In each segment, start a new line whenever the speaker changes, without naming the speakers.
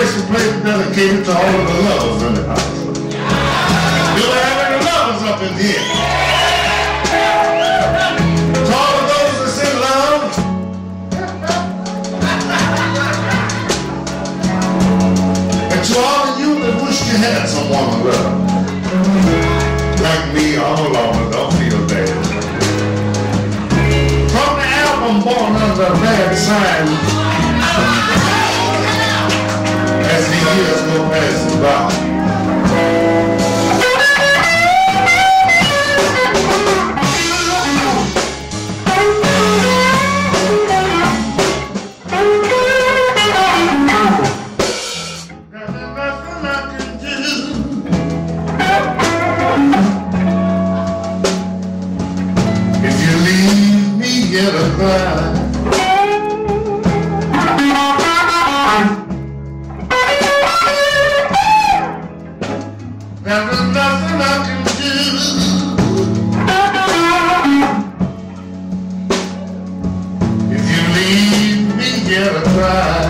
dedicated to all of the lovers in the house. Do we have any lovers up in here? To all of those that say love. And to all of you that wish you had someone to love. Like me all alone, don't feel bad. From the album Born Under a Bad Sign, years go passing by. If you leave me here to cry. Cry.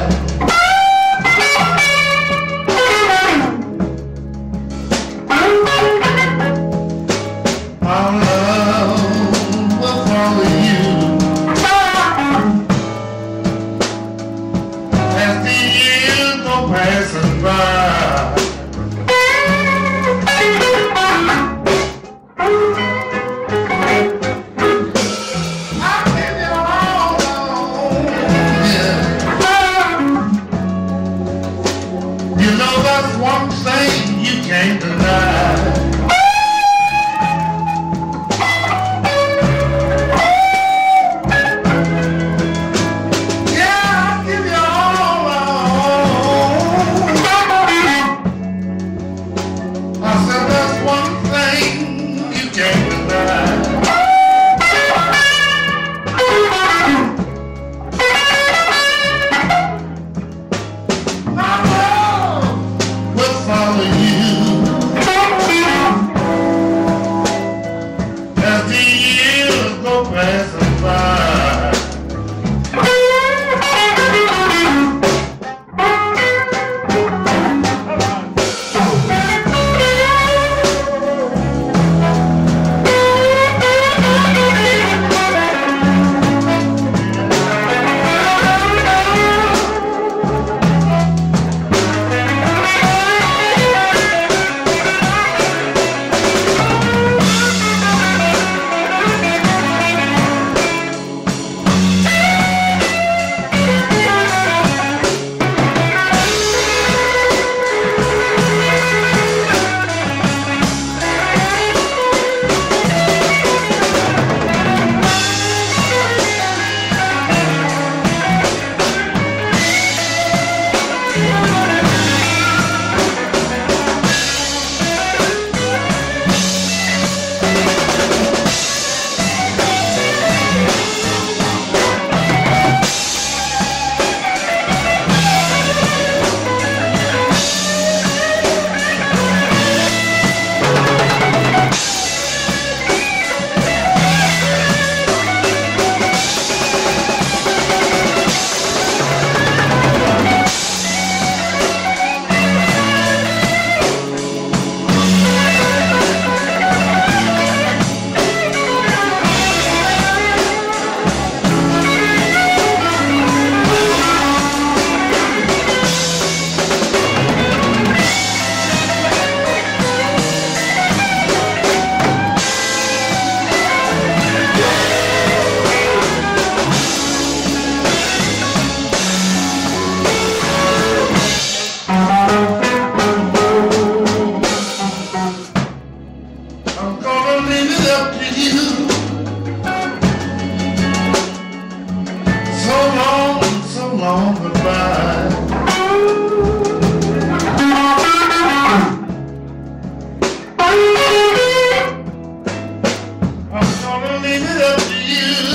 do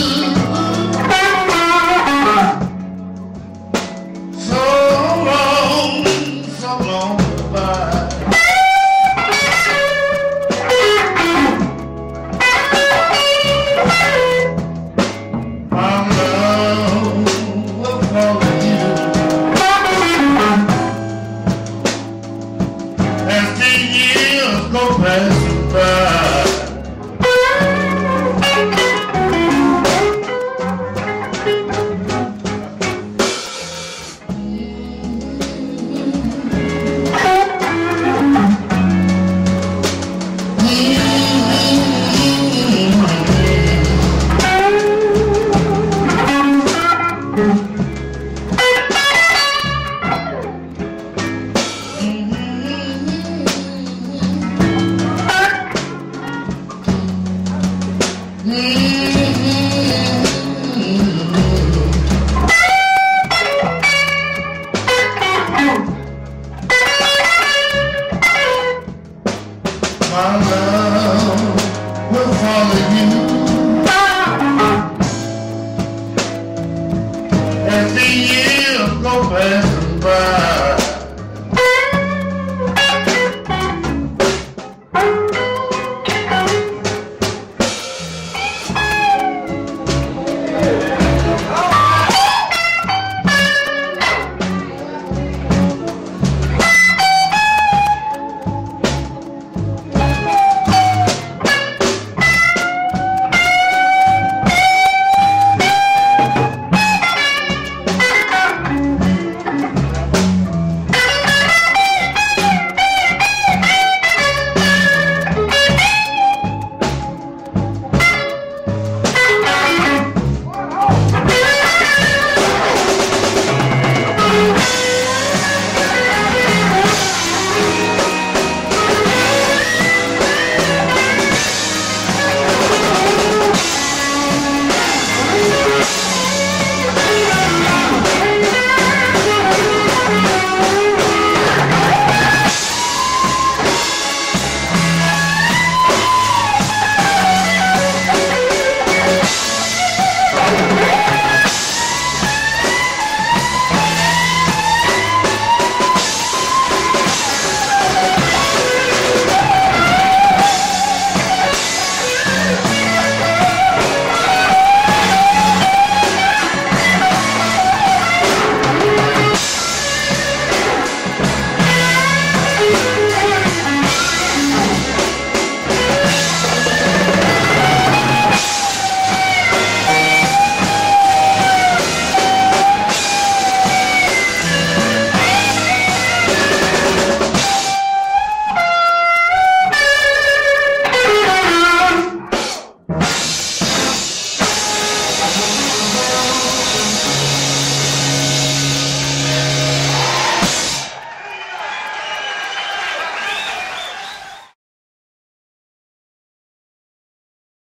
passing by.